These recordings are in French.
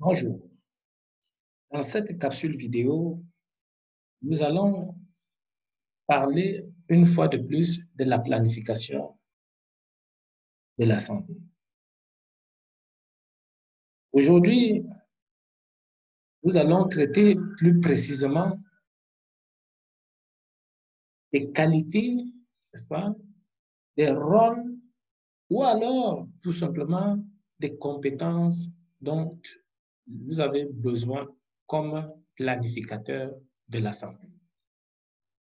Bonjour. Dans cette capsule vidéo, nous allons parler une fois de plus de la planification de la santé. Aujourd'hui, nous allons traiter plus précisément des qualités, n'est-ce pas, des rôles ou alors tout simplement des compétences dont vous avez besoin comme planificateur de la santé.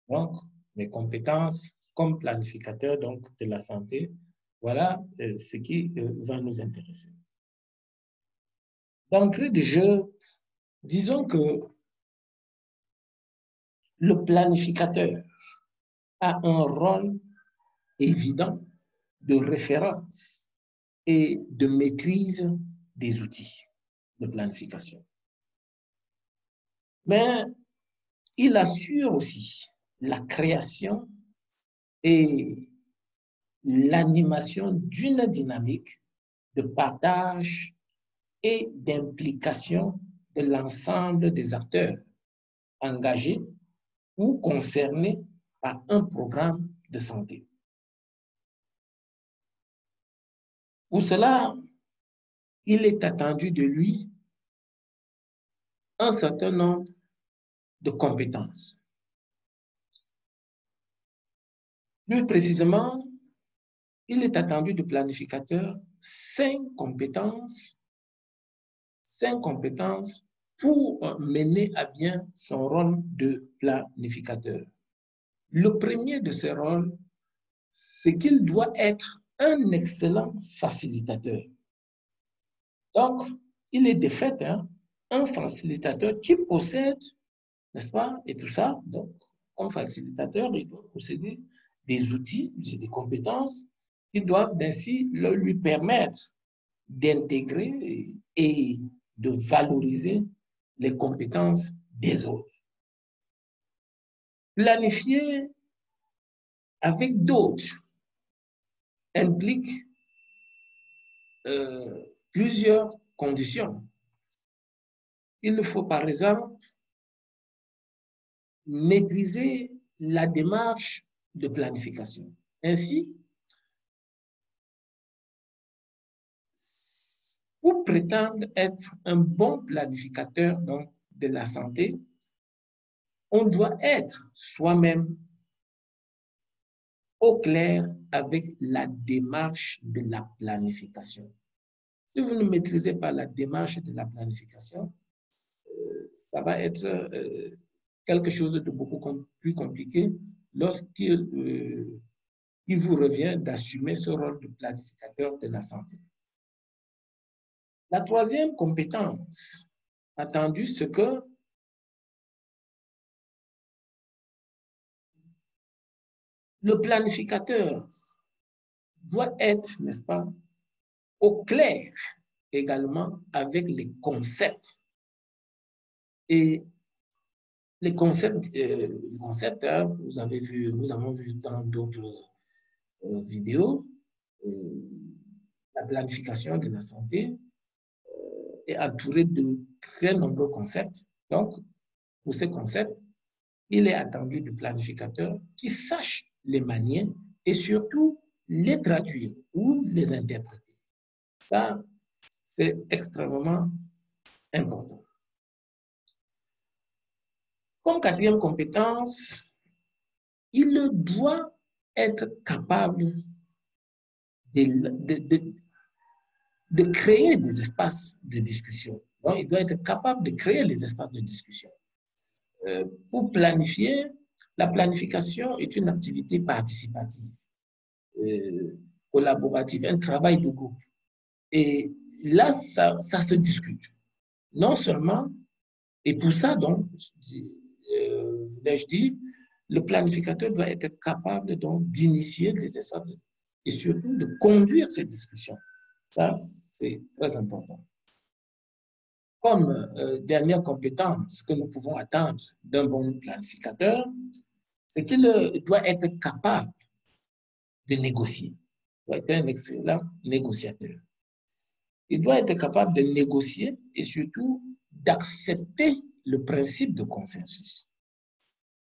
Donc, mes compétences comme planificateur donc, de la santé, voilà euh, ce qui euh, va nous intéresser. D'entrée de jeu, disons que le planificateur a un rôle évident de référence et de maîtrise des outils de planification. Mais il assure aussi la création et l'animation d'une dynamique de partage et d'implication de l'ensemble des acteurs engagés ou concernés par un programme de santé. Pour cela, il est attendu de lui un certain nombre de compétences. Plus précisément, il est attendu du planificateur cinq compétences, cinq compétences pour mener à bien son rôle de planificateur. Le premier de ces rôles, c'est qu'il doit être un excellent facilitateur. Donc, il est de fait hein, un facilitateur qui possède, n'est-ce pas, et tout ça, donc, comme facilitateur, il doit posséder des outils, des compétences qui doivent ainsi lui permettre d'intégrer et de valoriser les compétences des autres. Planifier avec d'autres implique euh, plusieurs conditions. Il faut par exemple maîtriser la démarche de planification. Ainsi, pour prétendre être un bon planificateur de la santé, on doit être soi-même au clair avec la démarche de la planification. Si vous ne maîtrisez pas la démarche de la planification, ça va être euh, quelque chose de beaucoup plus compliqué lorsqu'il euh, il vous revient d'assumer ce rôle de planificateur de la santé. La troisième compétence attendue, c'est que le planificateur doit être, n'est-ce pas, au clair également avec les concepts. Et les concepts, euh, hein, vous avez vu, nous avons vu dans d'autres euh, vidéos, euh, la planification de la santé est entourée de très nombreux concepts. Donc, pour ces concepts, il est attendu du planificateur qui sache les manier et surtout les traduire ou les interpréter. Ça, c'est extrêmement important. Comme quatrième compétence, il doit être capable de, créer des espaces de discussion. Il doit être capable de créer les espaces de discussion. Pour planifier, la planification est une activité participative, euh, collaborative, un travail de groupe. Et là, ça, se discute. Non seulement, et pour ça, donc, l'ai-je dit, le planificateur doit être capable donc d'initier des espaces et surtout de conduire ces discussions. Ça, c'est très important. Comme euh, dernière compétence que nous pouvons attendre d'un bon planificateur, c'est qu'il euh, doit être capable de négocier, doit être un excellent négociateur. il doit être capable de négocier et surtout d'accepter le principe de consensus.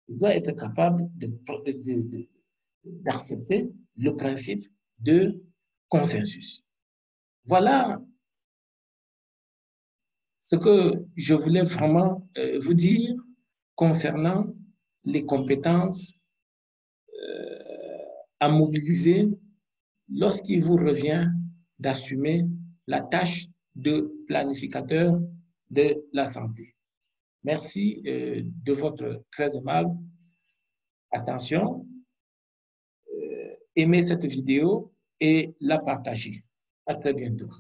Il doit être capable d'accepter le principe de consensus. Voilà ce que je voulais vraiment euh, vous dire concernant les compétences euh, à mobiliser lorsqu'il vous revient d'assumer la tâche de planificateur de la santé. Merci euh, de votre très aimable attention. aimez cette vidéo et la partagez. À très bientôt.